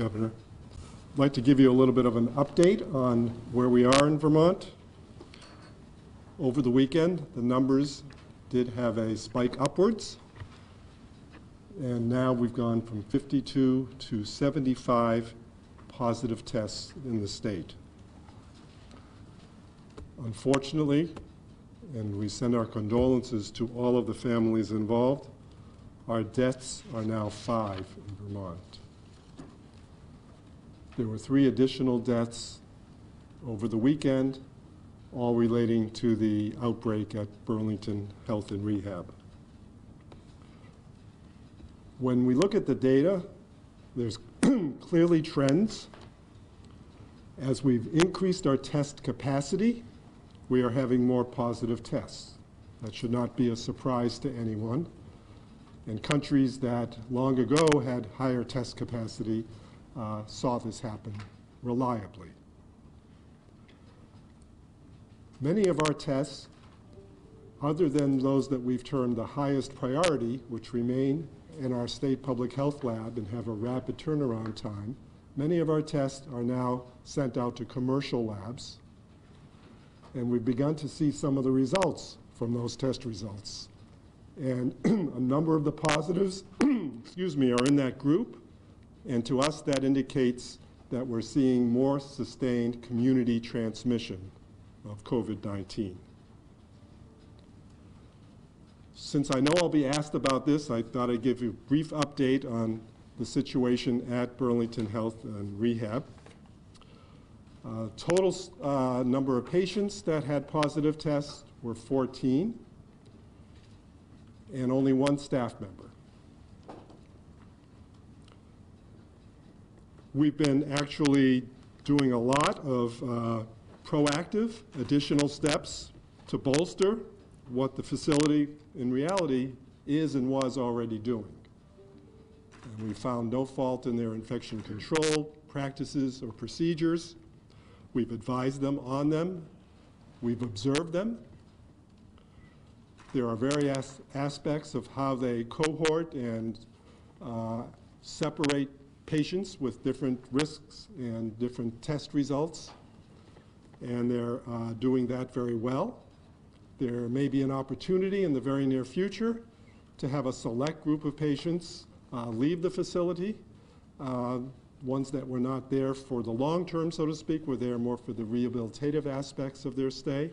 Governor. I'd like to give you a little bit of an update on where we are in Vermont. Over the weekend, the numbers did have a spike upwards. And now we've gone from 52 to 75 positive tests in the state. Unfortunately, and we send our condolences to all of the families involved, our deaths are now five in Vermont. There were three additional deaths over the weekend, all relating to the outbreak at Burlington Health and Rehab. When we look at the data, there's clearly trends. As we've increased our test capacity, we are having more positive tests. That should not be a surprise to anyone. And countries that long ago had higher test capacity uh, saw this happen reliably. Many of our tests, other than those that we've termed the highest priority, which remain in our state public health lab and have a rapid turnaround time, many of our tests are now sent out to commercial labs. And we've begun to see some of the results from those test results. And a number of the positives, excuse me, are in that group. And to us, that indicates that we're seeing more sustained community transmission of COVID-19. Since I know I'll be asked about this, I thought I'd give you a brief update on the situation at Burlington Health and Rehab. Uh, total uh, number of patients that had positive tests were 14, and only one staff member. We've been actually doing a lot of uh, proactive additional steps to bolster what the facility in reality is and was already doing. And we found no fault in their infection control practices or procedures. We've advised them on them. We've observed them. There are various aspects of how they cohort and uh, separate patients with different risks and different test results, and they're uh, doing that very well. There may be an opportunity in the very near future to have a select group of patients uh, leave the facility, uh, ones that were not there for the long term, so to speak, were there more for the rehabilitative aspects of their stay.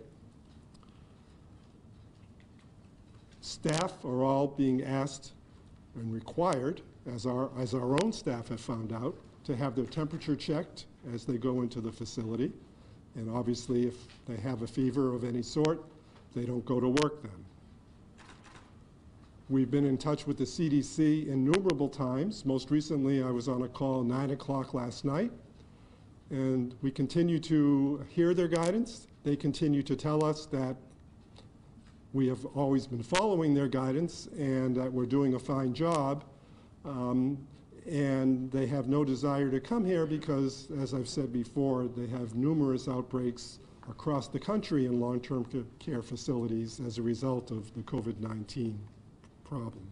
Staff are all being asked and required as our, as our own staff have found out, to have their temperature checked as they go into the facility. And obviously, if they have a fever of any sort, they don't go to work then. We've been in touch with the CDC innumerable times. Most recently, I was on a call 9 o'clock last night, and we continue to hear their guidance. They continue to tell us that we have always been following their guidance and that we're doing a fine job um, and they have no desire to come here because, as I've said before, they have numerous outbreaks across the country in long-term care facilities as a result of the COVID-19 problem.